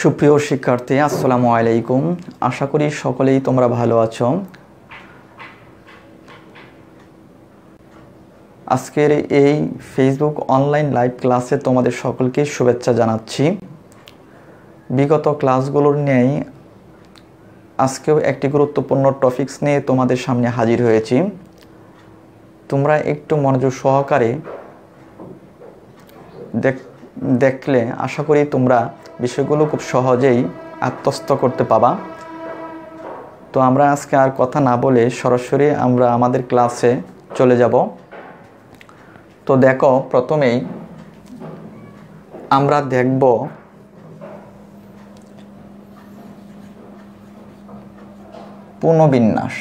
সুপ্রিয় শিক্ষার্থী, আসসালামু আলাইকুম। আশা করি সকলেই তোমরা ভালো আছো। আজকের এই ফেসবুক অনলাইন লাইভ ক্লাসে তোমাদের সকলকে শুভেচ্ছা জানাচ্ছি। বিগত ক্লাসগুলোর নিয়েই আজকেও একটি গুরুত্বপূর্ণ টপিকস নিয়ে তোমাদের সামনে হাজির হয়েছি। তোমরা একটু মনোযোগ সহকারে দেখ দেখলে আশা করি তোমরা বিষয়গুলো খুব সহজেই আত্মস্থ করতে পাবা। তো আমরা আজকে আর কথা না বলে সরাসরি আমরা আমাদের ক্লাসে চলে যাব। তো দেখো, প্রথমেই আমরা দেখব পুনবিন্যাস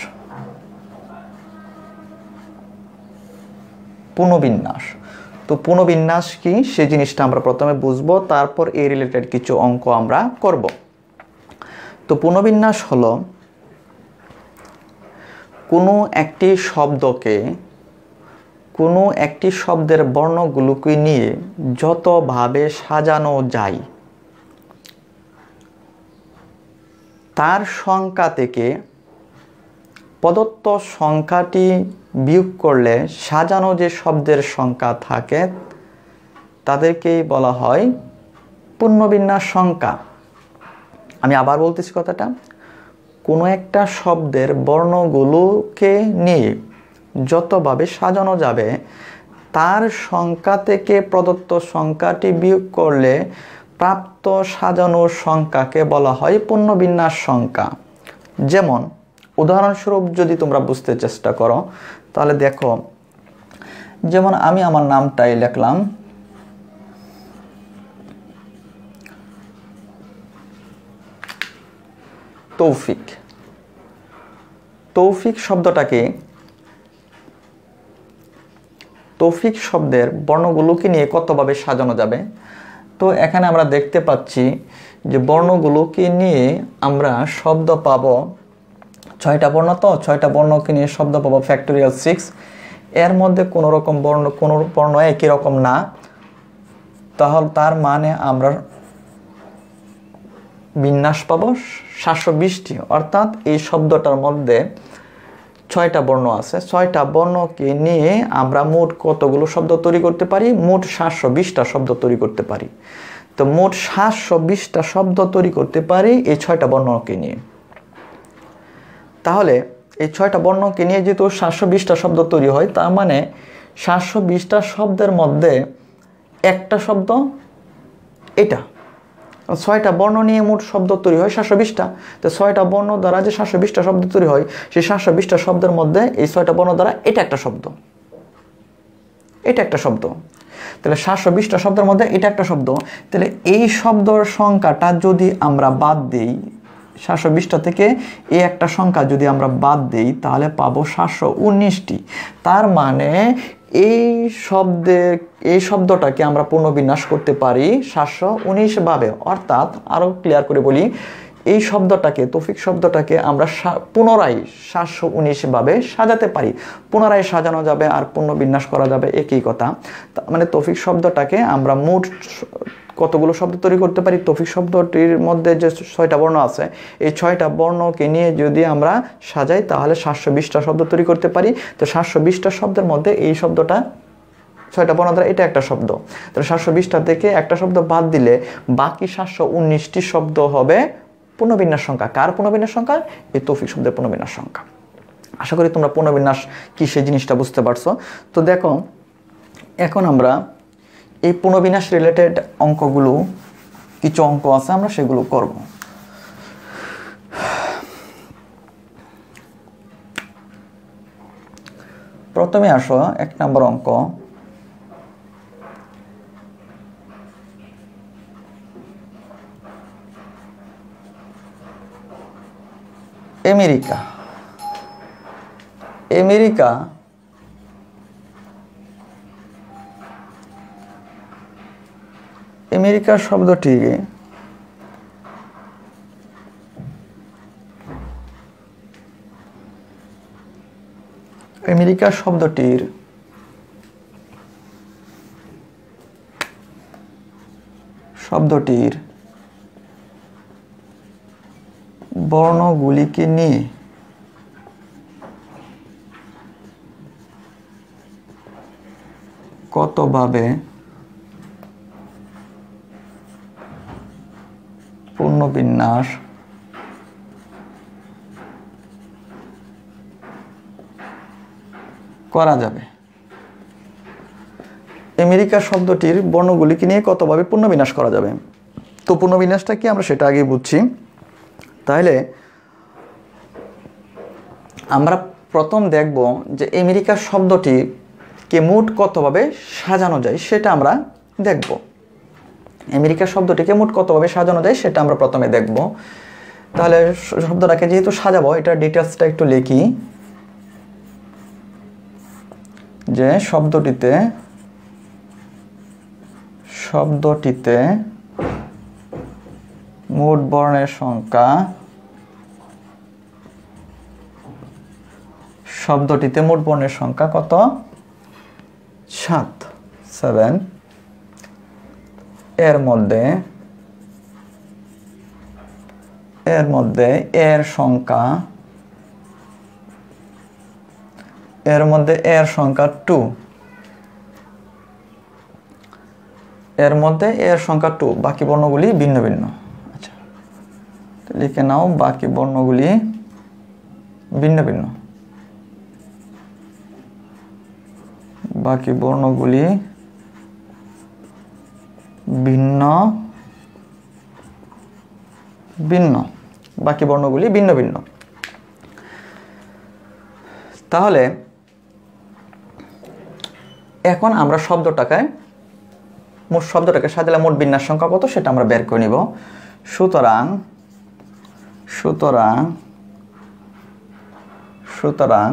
পুনবিন্যাস তো পুনবিন্যাস কি? সেই জিনিসটা আমরা প্রথমে বুঝব, তারপর এই রিলেটেড কিছু অঙ্ক আমরা করব। তো পুনবিন্যাস হলো, কোনো একটি শব্দকে, কোনো একটি শব্দের বর্ণগুলোকে নিয়ে যতভাবে সাজানো যায়, তার সংখ্যা থেকে প্রদত্ত সংখ্যাটি বিয়োগ করলে সাজানো যে শব্দের সংখ্যা থাকে, তাদেরকেই বলা হয় পূর্ণবিন্যাস সংখ্যা। আমি আবার বলতেছি কথাটা, কোনো একটা শব্দের বর্ণগুলোকে নিয়ে যতভাবে সাজানো যাবে, তার সংখ্যা থেকে প্রদত্ত সংখ্যাটি বিয়োগ করলে প্রাপ্ত সাজানোর সংখ্যাকে বলা হয় পূর্ণবিন্যাস সংখ্যা। যেমন, উদাহরণস্বরূপ যদি তোমরা বুঝতে চেষ্টা করো তাহলে দেখো, যেমন আমি আমার নামটাই লিখলাম, তৌফিক। তৌফিক শব্দটাকে তৌফিক শব্দের বর্ণগুলোকে নিয়ে কতভাবে সাজানো যাবে? তো এখানে আমরা দেখতে পাচ্ছি যে বর্ণগুলোকে নিয়ে আমরা শব্দ পাবো ছয়টা বর্ণ তো, ছয়টা বর্ণকে নিয়ে শব্দ পাবো ফ্যাক্টোরিয়াল সিক্স এর মধ্যে কোনো রকম বর্ণ, কোনো বর্ণ একই রকম না। তাহলে তার মানে আমরা বিন্যাস পাবো সাতশো বিশটি। অর্থাৎ এই শব্দটার মধ্যে ছয়টা বর্ণ আছে। ছয়টা বর্ণকে নিয়ে আমরা মোট কতগুলো শব্দ তৈরি করতে পারি? মোট সাতশো বিশটা শব্দ তৈরি করতে পারি। তো মোট সাতশো বিশটা শব্দ তৈরি করতে পারি এই ছয়টা বর্ণকে নিয়ে। তাহলে এই ছয়টা বর্ণকে নিয়ে যেহেতু সাতশো বিশটা শব্দ তৈরি হয়, তার মানে সাতশো বিশটা শব্দের মধ্যে একটা শব্দ এটা। ছয়টা বর্ণ নিয়ে মোট শব্দ তৈরি হয় সাতশো বিশটা। তো ছয়টা বর্ণ দ্বারা যে সাতশো বিশটা শব্দ তৈরি হয়, সেই সাতশো বিশটা শব্দের মধ্যে এই ছয়টা বর্ণ দ্বারা এটা একটা শব্দ। এটা একটা শব্দ। তাহলে সাতশো বিশটা শব্দের মধ্যে এটা একটা শব্দ। তাহলে এই শব্দর সংখ্যাটা যদি আমরা বাদ দিই সাতশো বিশটা থেকে এই একটা সংখ্যা যদি আমরা বাদ দিই, তাহলে পাবো সাতশো উনিশটি। তার মানে এই শব্দে, এই শব্দটাকে আমরা পুনর্বিন্যাস করতে পারি সাতশো উনিশভাবে অর্থাৎ আরও ক্লিয়ার করে বলি এই শব্দটাকে, তফিক শব্দটাকে আমরা পুনরায় সাতশো উনিশভাবে সাজাতে পারি। পুনরায় সাজানো যাবে আর পুনর্বিন্যাস করা যাবে একই কথা। মানে তফিক শব্দটাকে আমরা মোট কতগুলো শব্দ তৈরি করতে পারি? তফিক শব্দটির মধ্যে যে ছয়টা বর্ণ আছে, এই ছয়টা বর্ণকে নিয়ে যদি আমরা সাজাই, তাহলে সাতশো বিশটা শব্দ তৈরি করতে পারি। তো সাতশো বিশটা শব্দের মধ্যে এই শব্দটা, ছয়টা বর্ণ দ্বারা এটা একটা শব্দ। তাহলে সাতশো বিশটা থেকে একটা শব্দ বাদ দিলে বাকি সাতশো উনিশটি শব্দ হবে পুনর্বিন্যাস সংখ্যা। কার পুনর্বিন্যাস সংখ্যা? এই তৌফিক শব্দের পুনর্বিন্যাস সংখ্যা। আশা করি তোমরা পুনর্বিন্যাস কী সেই জিনিসটা বুঝতে পারছ। তো দেখো, এখন আমরা এই পুনর্বিন্যাস রিলেটেড অঙ্কগুলো কিছু অঙ্ক আছে, আমরা সেগুলো করব। প্রথমে আসো, এক নম্বর অঙ্ক আমেরিকা আমেরিকা আমেরিকা শব্দটি আমেরিকা শব্দটির শব্দটির বর্ণগুলিকে নিয়ে কতভাবে পূর্ণবিন্যাস করা যাবে? আমেরিকা শব্দটির বর্ণগুলিকে নিয়ে কতভাবে পূর্ণবিন্যাস করা যাবে? তো পূর্ণবিন্যাসটা কি? আমরা সেটা আগে বুঝছি। তাহলে আমরা প্রথম দেখব যে আমেরিকা শব্দটি কে মোট কতভাবে সাজানো যায় সেটা আমরা দেখব। আমেরিকা শব্দটিকে মোট কতভাবে সাজানো যায় সেটা আমরা প্রথমে দেখব। তাহলে শব্দটাকে যেহেতু সাজাবো এটা ডিটেলসটা একটু লিখি। যে শব্দটিতে শব্দটিতে মোট বর্ণের সংখ্যা, শব্দটিতে মোট বর্ণের সংখ্যা কত? সাত সেভেন এর মধ্যে এর মধ্যে এর সংখ্যা, এর মধ্যে এর সংখ্যা টু এর মধ্যে এর সংখ্যা টু বাকি বর্ণগুলি ভিন্ন ভিন্ন। আচ্ছা লিখে নাও, বাকি বর্ণগুলি ভিন্ন ভিন্ন। বাকি বর্ণগুলি ভিন্ন ভিন্ন, বাকি বর্ণগুলি ভিন্ন ভিন্ন। তাহলে এখন আমরা শব্দটাকে, মোট শব্দটাকে সাজালে মোট বিন্যাস সংখ্যা কত সেটা আমরা বের করে নিব। সুতরাং সুতরাং সুতরাং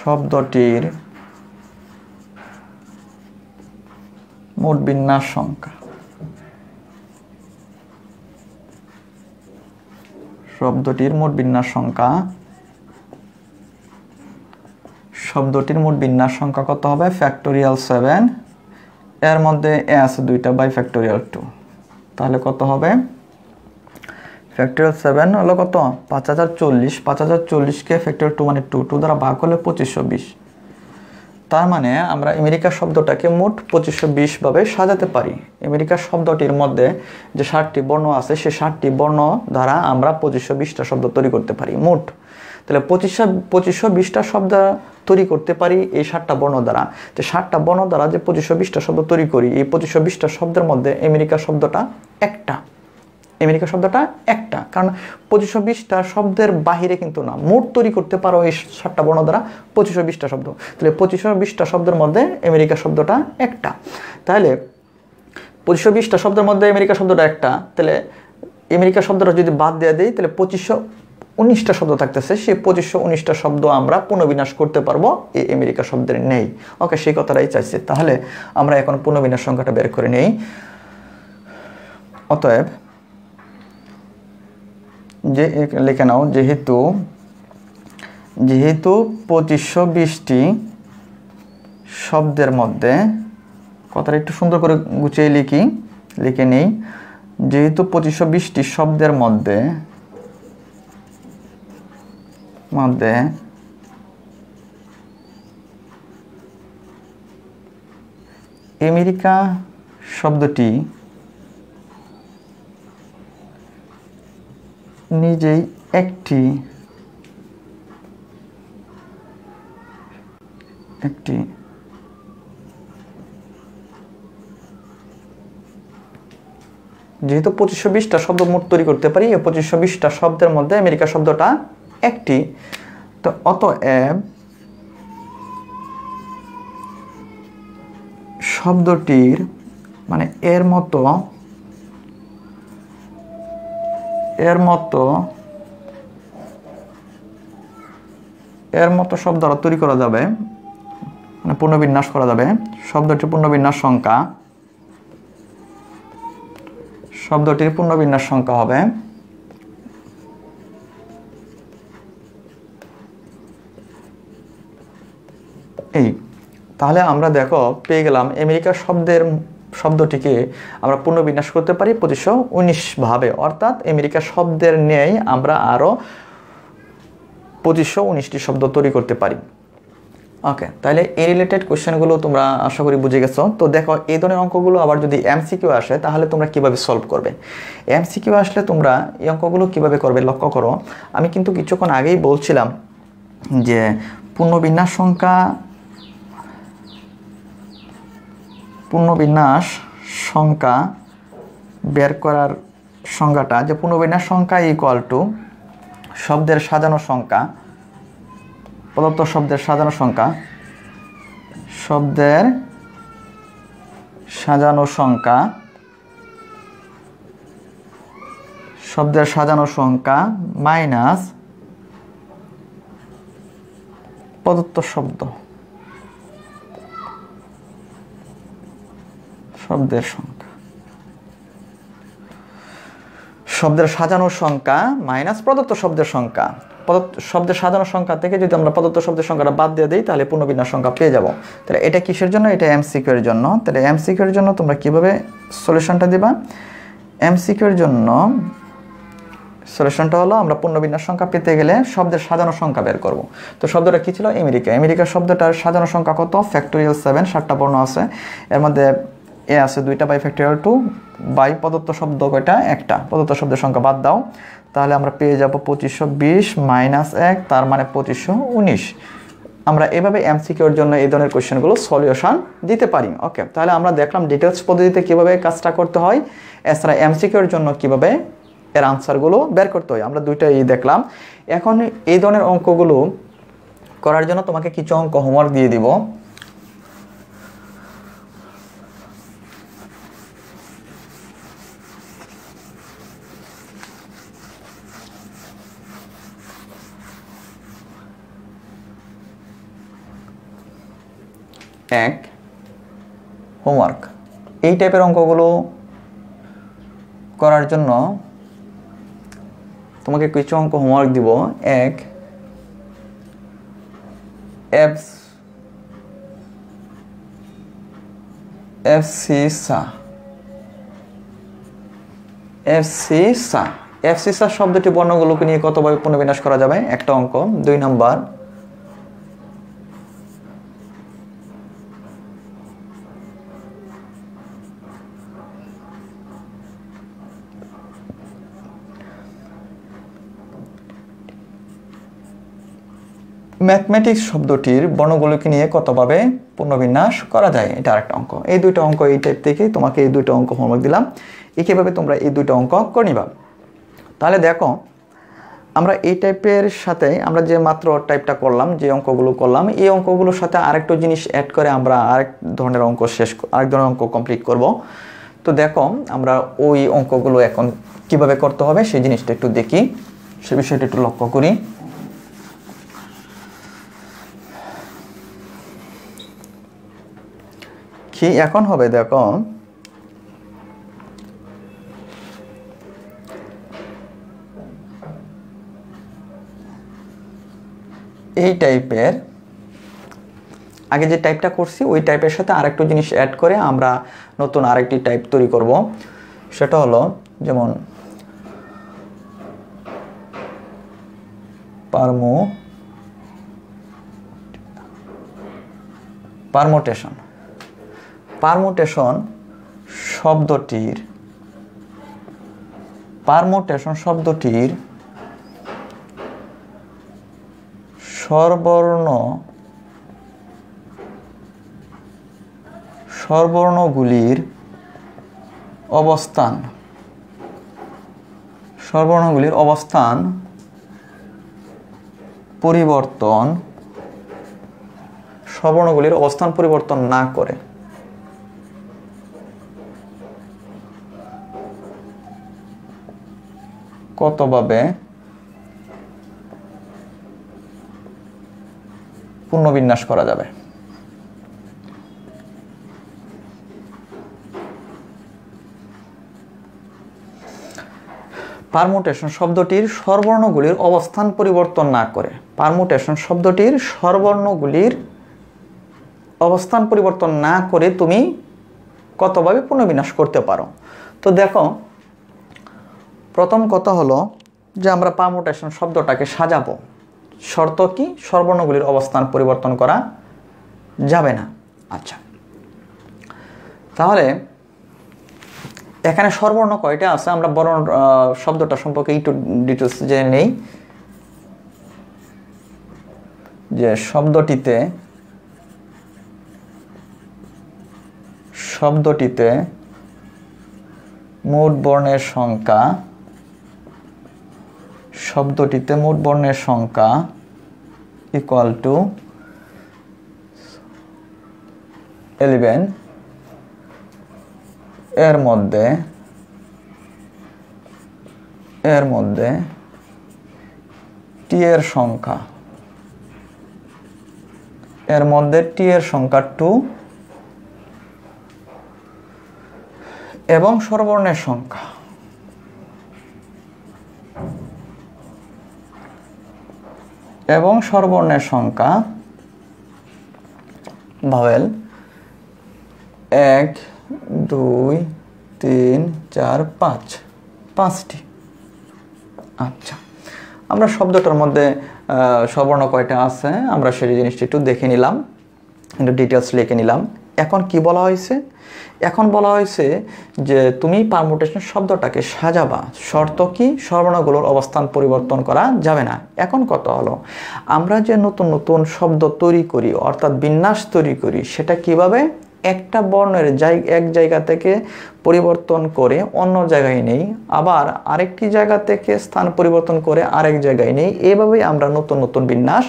শব্দটির মোট বিন্যাস সংখ্যা। শব্দটির মোট বিন্যাস সংখ্যা, শব্দটির মোট বিন্যাস সংখ্যা কত হবে? ফ্যাক্টোরিয়াল সেভেন এর মধ্যে এ আছে দুইটা বাই ফ্যাক্টোরিয়াল টু তাহলে কত হবে? ফ্যাক্টোরিয়াল সেভেন হলো কত? পাঁচ হাজার চল্লিশ, পাঁচ হাজার চল্লিশকে ফ্যাক্টোরিয়াল টু মানে টু টু দ্বারা ভাগ হলে পঁচিশশো বিশ। তার মানে আমরা আমেরিকা শব্দটাকে মোট পঁচিশশো বিশভাবে সাজাতে পারি। আমেরিকা শব্দটির মধ্যে যে ষাটটি বর্ণ আছে সে ষাটটি বর্ণ দ্বারা আমরা পঁচিশশো বিশটা শব্দ তৈরি করতে পারি, মোট। তাহলে পঁচিশশো পঁচিশশো বিশটা শব্দ তৈরি করতে পারি এই ষাটটা বর্ণ দ্বারা। যে ষাটটা বর্ণ দ্বারা যে পঁচিশশো বিশটা শব্দ তৈরি করি, এই পঁচিশশো বিশটা শব্দের মধ্যে আমেরিকা শব্দটা একটা। আমেরিকা শব্দটা একটা। কারণ পঁচিশশো বিশটা শব্দের বাহিরে কিন্তু না। মোট তৈরি করতে পারো এই সাতটা বর্ণ দ্বারা পঁচিশশো বিশটা শব্দ। তাহলে পঁচিশশো বিশটা শব্দের মধ্যে আমেরিকা শব্দটা একটা। তাহলে পঁচিশশো বিশটা শব্দের মধ্যে আমেরিকা শব্দটা একটা। তাহলে আমেরিকা শব্দটা যদি বাদ দেওয়া দিই, তাহলে পঁচিশশো উনিশটা শব্দ থাকতেছে। সেই পঁচিশশো উনিশটা শব্দ আমরা পুনর্বিনাশ করতে পারব এই আমেরিকা শব্দের নেই। ওকে, সেই কথাটাই চাইছে। তাহলে আমরা এখন পুনর্বিনাশ সংখ্যাটা বের করে নেই। অতএব যে লিখে নাও, যেহেতু যেহেতু পঁচিশশো বিশটি শব্দের মধ্যে, কথাটা একটু সুন্দর করে গুছিয়ে লিখি, লিখে নেই, যেহেতু পঁচিশশো বিশটি শব্দের মধ্যে মধ্যে, আমেরিকা শব্দটি নিজেই একটি একটি যেহেতু পঁচিশশো বিশটা শব্দ মোট তৈরি করতে পারি, এই পঁচিশশো বিশটা শব্দের মধ্যে আমেরিকা শব্দটা একটি। তো অতএব শব্দটির মানে এর মতো এর মতো এর মতো শব্দ আরও তৈরি করা যাবে মানে পুনর্বিন্যাস করা যাবে। শব্দটির পুনর্বিন্যাস সংখ্যা, শব্দটির পুনর্বিন্যাস সংখ্যা হবে এই। তাহলে আমরা দেখো, পেয়ে গেলাম আমেরিকা শব্দের শব্দটিকে আমরা পুনর্বিন্যাস করতে পারি পঁচিশশো উনিশ ভাবে। অর্থাৎ আমেরিকা শব্দের ন্যায় আমরা আরও পঁচিশশো উনিশটি শব্দ তৈরি করতে পারি। ওকে, তাহলে এই রিলেটেড কোয়েশ্চেনগুলো তোমরা আশা করি বুঝে গেছো। তো দেখো, এই ধরনের অঙ্কগুলো আবার যদি এমসিকিউ আসে, তাহলে তোমরা কীভাবে সলভ করবে? এমসিকিউ আসলে তোমরা এই অঙ্কগুলো কীভাবে করবে লক্ষ্য করো। আমি কিন্তু কিছুক্ষণ আগেই বলছিলাম যে পূর্ণবিন্যাস সংখ্যা পূর্ণবিন্যাস সংখ্যা বের করার সংখ্যাটা যে পূর্ণবিন্যাস সংখ্যা ইকুয়াল টু শব্দের সাজানো সংখ্যা, প্রদত্ত শব্দের সাজানো সংখ্যা, শব্দের সাজানো সংখ্যা, শব্দের সাজানো সংখ্যা মাইনাস প্রদত্ত শব্দ। শব্দের সংখ্যা। শব্দের সাজানো সংখ্যা মাইনাস প্রদত্ত শব্দের সংখ্যা। প্রদত্ত শব্দের সাজানো সংখ্যা থেকে যদি আমরা প্রদত্ত শব্দের সংখ্যাটা বাদ দিয়ে দিই, তাহলে পূর্ণবিন্যাস সংখ্যা পেয়ে যাব। তাহলে এটা কিসের জন্য? এটা এমসিকিউ এর জন্য। তাহলে এমসিকিউ এর জন্য তোমরা কীভাবে সলিউশনটা দিবা? এমসিকিউ এর জন্য সলিউশনটা হলো আমরা পূর্ণবিন্যাস সংখ্যা পেতে গেলে শব্দের সাজানো সংখ্যা বের করব। তো শব্দটা কি ছিল? আমেরিকা। আমেরিকার শব্দটার সাজানো সংখ্যা কত? ফ্যাক্টোরিয়াল সেভেন সাতটা বর্ণ আছে। এর মধ্যে এ আছে দুইটা বাই ফ্যাক্টোরিয়াল টু বাই প্রদত্ত শব্দ কয়টা? একটা। প্রদত্ত শব্দের সংখ্যা বাদ দাও। তাহলে আমরা পেয়ে যাব পঁচিশশো বিশ মাইনাস এক, তার মানে পঁচিশশো উনিশ। আমরা এভাবে এমসিকিউর জন্য এই ধরনের কোয়েশ্চেনগুলো সলিউশন দিতে পারি। ওকে তাহলে আমরা দেখলাম ডিটেলস পদ্ধতিতে কীভাবে কাজটা করতে হয়। এছাড়া এমসিকিউর জন্য কীভাবে এর আনসারগুলো বের করতে হয়। আমরা দুইটাই দেখলাম। এখন এই ধরনের অঙ্কগুলো করার জন্য তোমাকে কিছু অঙ্ক হোমওয়ার্ক দিয়ে দিব। এক হোমওয়ার্ক এই টাইপের অঙ্কগুলো করার জন্য তোমাকে কিছু অঙ্ক হোমওয়ার্ক দিব। এক এফ এফ সি সা এফ সি সা এফ সি সা শব্দটি বর্ণগুলোকে নিয়ে কতভাবে পুনর্বিন্যাস করা যাবে? একটা অঙ্ক। দুই নাম্বার ম্যাথমেটিক্স শব্দটির বর্ণগুলোকে নিয়ে কতভাবে পুনর্বিন্যাস করা যায়? এটা আরেকটা অঙ্ক। এই দুইটা অঙ্ক এই টাইপ থেকে তোমাকে এই দুইটা অঙ্ক হোমওয়ার্ক দিলাম। একইভাবে তোমরা এই দুইটা অঙ্ক করে নিবা। তাহলে দেখো, আমরা এই টাইপের সাথে আমরা যে মাত্র টাইপটা করলাম, যে অঙ্কগুলো করলাম, এই অঙ্কগুলোর সাথে আরেকটা জিনিস অ্যাড করে আমরা আরেক ধরনের অঙ্ক শেষ আরেক ধরনের অঙ্ক কমপ্লিট করব। তো দেখো, আমরা ওই অঙ্কগুলো এখন কীভাবে করতে হবে সেই জিনিসটা একটু দেখি। সে বিষয়টা একটু লক্ষ্য করি। কি এখন হবে দেখো? এই টাইপের, আগে যে টাইপটা করছি, ওই টাইপের সাথে আরেকটু জিনিস অ্যাড করে আমরা নতুন আরেকটি টাইপ তৈরি করব। সেটা হলো, যেমন পারমো পারমোটেশন পারমোটেশন শব্দটির পারমোটেশন শব্দটির স্বরবর্ণ স্বরবর্ণগুলির অবস্থান স্বরবর্ণগুলির অবস্থান পরিবর্তন স্বরবর্ণগুলির অবস্থান পরিবর্তন না করে। কতভাবে পুনর্বিন্যাস করা যাবে? পারমুটেশন শব্দটির স্বরবর্ণগুলির অবস্থান পরিবর্তন না করে। পারমুটেশন শব্দটির স্বরবর্ণগুলির অবস্থান পরিবর্তন না করে তুমি কতভাবে পুনর্বিন্যাস করতে পারো? তো দেখো প্রথম কথা হলো যে আমরা পারমুটেশন শব্দটাকে সাজাবো। শর্ত কি? সর্বর্ণগুলির অবস্থান পরিবর্তন করা যাবে না। আচ্ছা। তাহলে এখানে সর্বর্ণ কয়টা আছে? আমরা বর্ণ শব্দটা সম্পর্কে একটু ডিটেলস জেনে নেই। যে শব্দটিতে শব্দটিতে মোট বর্ণের সংখ্যা শব্দটিতে মোট বর্ণের সংখ্যা ইকুয়াল টু এলিভেন এর মধ্যে এর মধ্যে টি এর সংখ্যা। এর মধ্যে টি এর সংখ্যা টু এবং স্বরবর্ণের সংখ্যা। এবং স্বরবর্ণের সংখ্যা ভাওয়েল এক, দুই, তিন, চার, পাঁচ। পাঁচটি। আচ্ছা। আমরা শব্দটার মধ্যে স্ববর্ণ কয়টা আছে? আমরা সেই জিনিসটি একটু দেখে নিলাম। একটু ডিটেলস লিখে নিলাম। এখন কি বলা হয়েছে? এখন বলা হয়েছে যে তুমি পারমুটেশন শব্দটাকে সাজাবা। শর্ত কি? স্বরবর্ণগুলোর অবস্থান পরিবর্তন করা যাবে না। এখন কত হলো? আমরা যে নতুন নতুন শব্দ তৈরি করি, অর্থাৎ বিন্যাস তৈরি করি, সেটা কীভাবে? একটা বর্ণের জায় এক জায়গা থেকে পরিবর্তন করে অন্য জায়গায় নেই, আবার আরেকটি জায়গা থেকে স্থান পরিবর্তন করে আরেক জায়গায় নেই। এভাবেই আমরা নতুন নতুন বিন্যাস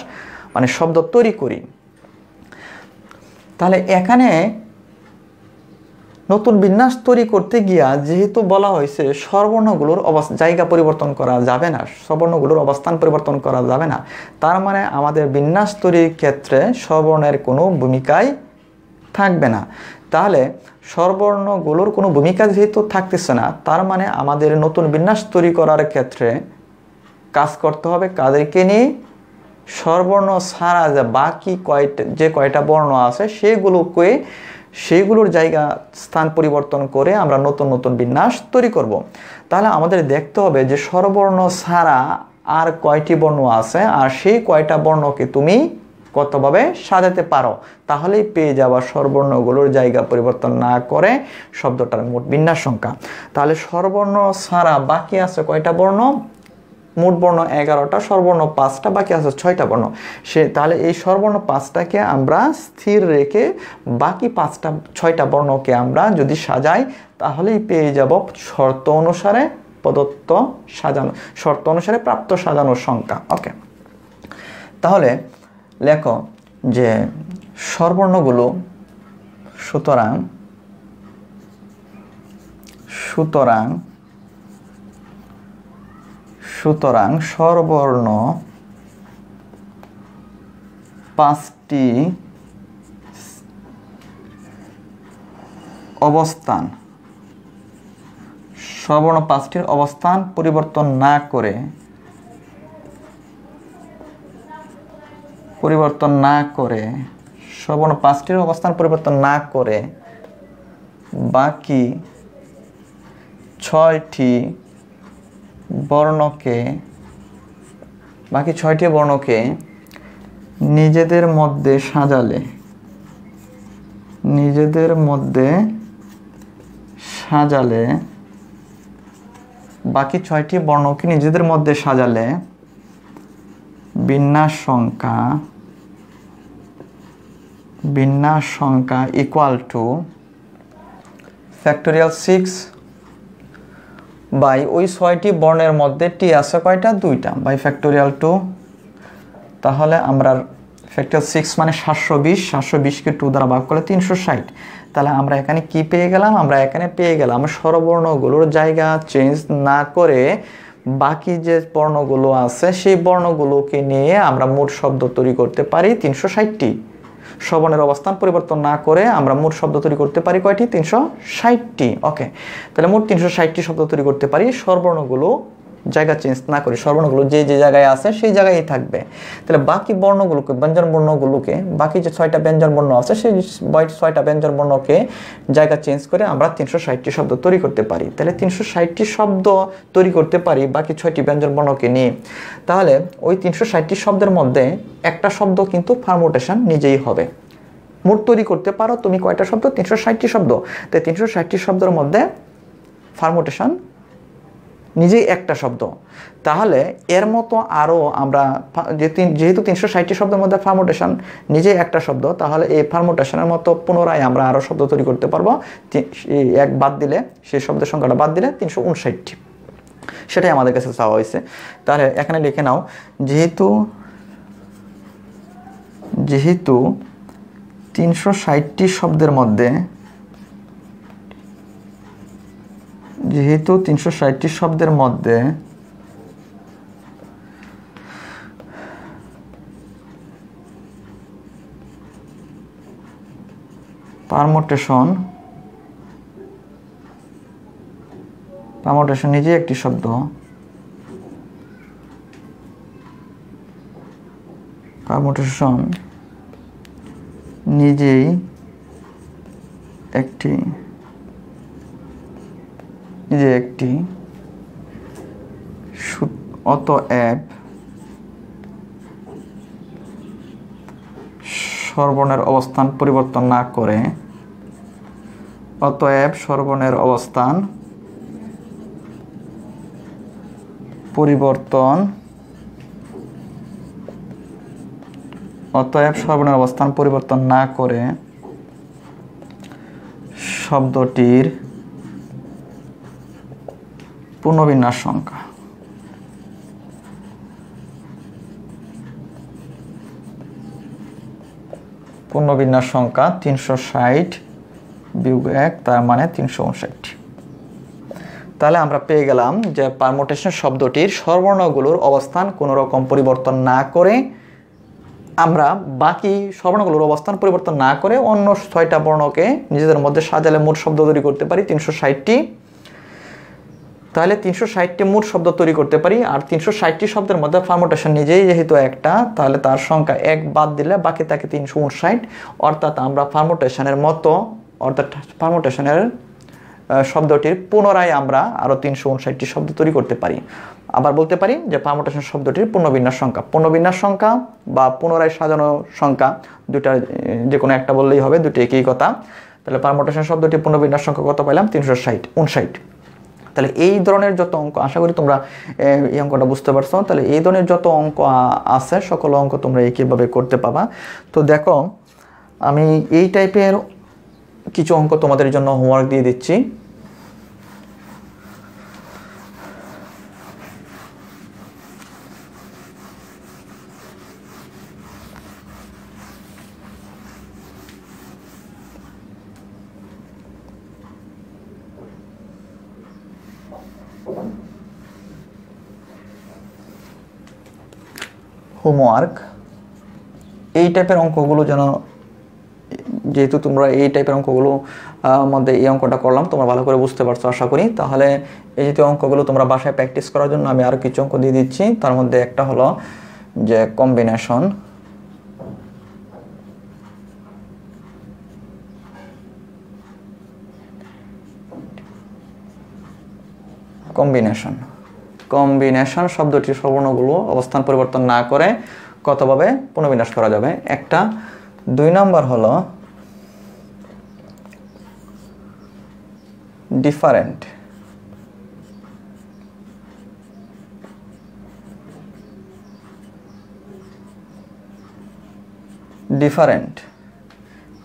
মানে শব্দ তৈরি করি। তাহলে এখানে নতুন বিন্যাস তৈরি করতে গিয়া যেহেতু বলা হয়েছে স্বরবর্ণগুলোর অবস্থা জায়গা পরিবর্তন করা যাবে না, স্বরবর্ণগুলোর অবস্থান পরিবর্তন করা যাবে না, তার মানে আমাদের বিন্যাস তৈরির ক্ষেত্রে স্বরবর্ণের কোনো ভূমিকাই থাকবে না। তাহলে স্বরবর্ণগুলোর কোনো ভূমিকা যেহেতু থাকতেছে না, তার মানে আমাদের নতুন বিন্যাস তৈরি করার ক্ষেত্রে কাজ করতে হবে কাদেরকে নিয়ে স্বরবর্ণ ছাড়া যে বাকি কয়টা যে কয়টা বর্ণ আছে, সেগুলোকে সেইগুলোর জায়গা স্থান পরিবর্তন করে আমরা নতুন নতুন বিন্যাস তৈরি করব। তাহলে আমাদের দেখতে হবে যে স্বরবর্ণ ছাড়া আর কয়টি বর্ণ আছে, আর সেই কয়টা বর্ণকে তুমি কতভাবে সাজাতে পারো? তাহলেই পেয়ে যাওয়া স্বরবর্ণগুলোর জায়গা পরিবর্তন না করে শব্দটার মোট বিন্যাস সংখ্যা। তাহলে স্বরবর্ণ ছাড়া বাকি আছে কয়টা বর্ণ? মোট বর্ণ এগারোটা, স্বরবর্ণ পাঁচটা, বাকি আছে ছয়টা বর্ণ। সে তাহলে এই সর্বর্ণ পাঁচটাকে আমরা স্থির রেখে বাকি পাঁচটা, ছয়টা বর্ণকে আমরা যদি সাজাই, তাহলেই পেয়ে যাব শর্ত অনুসারে প্রদত্ত সাজানো, শর্ত অনুসারে প্রাপ্ত সাজানোর সংখ্যা। ওকে। তাহলে লেখো যে স্বরবর্ণগুলো সুতরাং সুতরাং সুতরাং স্বরবর্ণ পাঁচটি অবস্থান স্বরবর্ণ পাঁচটির অবস্থান পরিবর্তন না করে, পরিবর্তন না করে স্বরবর্ণ পাঁচটির অবস্থান পরিবর্তন না করে বাকি ছয়টি বর্ণকে, বাকি ছয়টি বর্ণকে নিজেদের মধ্যে সাজালে। নিজেদের মধ্যে সাজালে, বাকি ছয়টি বর্ণকে নিজেদের মধ্যে সাজালে, বিন্যাস সংখ্যা বিন্যাস সংখ্যা equal to factorial six by ওই ছয়টি বর্ণের মধ্যে টি আছে কয়টা? দুইটা। By factorial two. তাহলে আমরা ফ্যাক্টর সিক্স মানে সাতশো বিশ, সাতশো বিশকে টু দ্বারা ভাগ করলে তিনশো ষাট। তাহলে আমরা এখানে কি পেয়ে গেলাম? আমরা এখানে পেয়ে গেলাম স্বরবর্ণগুলোর জায়গা চেঞ্জ না করে বাকি যে বর্ণগুলো আছে, সেই বর্ণগুলোকে নিয়ে আমরা মোট শব্দ তৈরি করতে পারি তিনশো ষাটটি। স্ববর্ণের অবস্থান পরিবর্তন না করে আমরা মোট শব্দ তৈরি করতে পারি কয়টি? তিনশো ষাটটি। ওকে তাহলে মোট তিনশো ষাটটি শব্দ তৈরি করতে পারি। স্বরবর্ণগুলো জায়গা চেঞ্জ না করি স্বরবর্ণগুলো যে যে জায়গায় আছে সেই জায়গায় থাকবে। তাহলে বাকি বর্ণগুলোকে, ব্যঞ্জন বর্ণগুলোকে, বাকি যে ছয়টা ব্যঞ্জন বর্ণ আছে সেই ছয়টা ব্যঞ্জন বর্ণকে জায়গা চেঞ্জ করে আমরা তিনশো ষাটটি শব্দ তৈরি করতে পারি। তাহলে তিনশো ষাটটি শব্দ তৈরি করতে পারি বাকি ছয়টি ব্যঞ্জন বর্ণকে নিয়ে। তাহলে ওই তিনশো ষাটটি শব্দের মধ্যে একটা শব্দ কিন্তু ফার্মোটেশন নিজেই হবে। মোট তৈরি করতে পারো তুমি কয়টা শব্দ? তিনশো ষাটটি শব্দ। তাই তিনশো ষাটটি শব্দের মধ্যে ফার্মোটেশন নিজেই একটা শব্দ। তাহলে এর মতো আরও আমরা যেহেতু তিনশো ষাটটি শব্দের মধ্যে ফার্মোটেশন নিজেই একটা শব্দ, তাহলে এই ফার্মোটেশনের মতো পুনরায় আমরা আরও শব্দ তৈরি করতে পারব। এক বাদ দিলে, সেই শব্দের সংখ্যাটা বাদ দিলে তিনশো উনষাটটি। সেটাই আমাদের কাছে চাওয়া হয়েছে। তাহলে এখানে লিখে নাও, যেহেতু যেহেতু তিনশো ষাটটি শব্দের মধ্যে যেহেতু তিনশো ষাটটি শব্দের মধ্যে পারমোটেশন পারমোটেশন নিজেই একটি শব্দ। পারমোটেশন নিজেই একটি যে একটি অতএব সর্বনের অবস্থান পরিবর্তন না করে অতএব সর্বনের অবস্থান পরিবর্তন অতএব সর্বনের অবস্থান পরিবর্তন না করে শব্দটির পুনর্বিন্যাস সংখ্যা। পূর্ণবিন্যাস সংখ্যা তিনশো ষাট বিয়োগ এক, তার মানে তিনশো উনষাট। তাহলে আমরা পেয়ে গেলাম যে পারমোটেশন শব্দটির স্বরবর্ণগুলোর অবস্থান কোনো রকম পরিবর্তন না করে আমরা বাকি স্বর্ণগুলোর অবস্থান পরিবর্তন না করে অন্য ছয়টা বর্ণকে নিজেদের মধ্যে সাজালে মোট শব্দ তৈরি করতে পারি। তিনশো ষাটটি তাহলে তিনশো ষাটটি মোট শব্দ তৈরি করতে পারি, আর তিনশো ষাটটি শব্দের মধ্যে ফার্মোটেশন নিজেই যেহেতু একটা, তাহলে তার সংখ্যা এক বাদ দিলে বাকি থাকে তিনশো উনষাট। অর্থাৎ আমরা ফার্মোটেশনের মতো, অর্থাৎ ফার্মোটেশনের শব্দটির পুনরায় আমরা আরও তিনশো উনষাটটি শব্দ তৈরি করতে পারি। আবার বলতে পারি যে পারমোটেশন শব্দটির পূর্ণবিন্যাস সংখ্যা। পূর্ণবিন্যাস সংখ্যা বা পুনরায় সাজানো সংখ্যা দুটা যে কোনো একটা বললেই হবে দুটি একই কথা। তাহলে পারমোটেশন শব্দটির পূর্ণবিন্যাস সংখ্যা কত পাইলাম? তিনশো ষাট, উনষাট। তাহলে এই ধরনের যত অঙ্ক, আশা করি তোমরা এই অঙ্কটা বুঝতে পারছ। তাহলে এই ধরনের যত অঙ্ক আছে, সকল অঙ্ক তোমরা একইভাবে করতে পাবা। তো দেখো, আমি এই টাইপের কিছু অঙ্ক তোমাদের জন্য হোমওয়ার্ক দিয়ে দিচ্ছি। হোমওয়ার্ক, এই টাইপের অঙ্কগুলো যেন, যেহেতু তোমরা এই টাইপের অঙ্কগুলো মধ্যে এই অঙ্কটা করলাম, তোমরা ভালো করে বুঝতে পারছ, আশা করি। তাহলে এই জাতীয় অঙ্কগুলো তোমরা বাসায় প্র্যাকটিস করার জন্য আমি আরও কিছু অঙ্ক দিয়ে দিচ্ছি। তার মধ্যে একটা হলো যে কম্বিনেশন কম্বিনেশন কম্বিনেশন শব্দটির সবর্ণগুলো অবস্থান পরিবর্তন না করে কতভাবে পুনর্বিন্যাস করা যাবে? একটা। দুই নম্বর হলো ডিফারেন্ট। ডিফারেন্ট।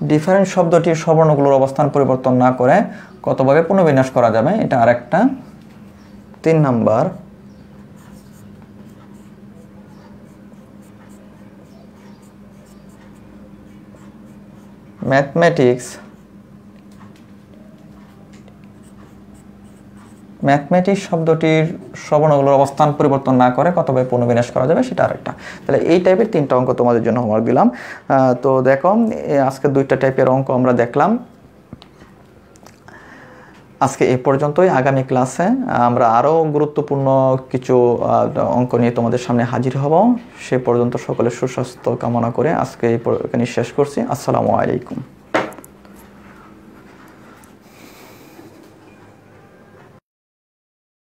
ডিফারেন্ট শব্দটির সবর্ণগুলোর অবস্থান পরিবর্তন না করে কতভাবে পুনর্বিন্যাস করা যাবে? এটা আরেকটা। তিন নাম্বার ম্যাথমেটিক্স ম্যাথমেটিক্স শব্দটির শ্রবণগুলোর অবস্থান পরিবর্তন না করে কতভাবে পুনর্বিন্যাস করা যাবে সেটা আরেকটা। তাহলে এই টাইপের তিনটা অঙ্ক তোমাদের জন্য হোমওয়ার্ক দিলাম। তো দেখো আজকে দুইটা টাইপের অঙ্ক আমরা দেখলাম। আজকে এ পর্যন্তই। আগামী ক্লাসে আমরা আরও গুরুত্বপূর্ণ কিছু অঙ্ক নিয়ে তোমাদের সামনে হাজির হব। সে পর্যন্ত সকলে সুস্বাস্থ্য কামনা করে আজকে এখানে শেষ করছি। আসসালামু আলাইকুম।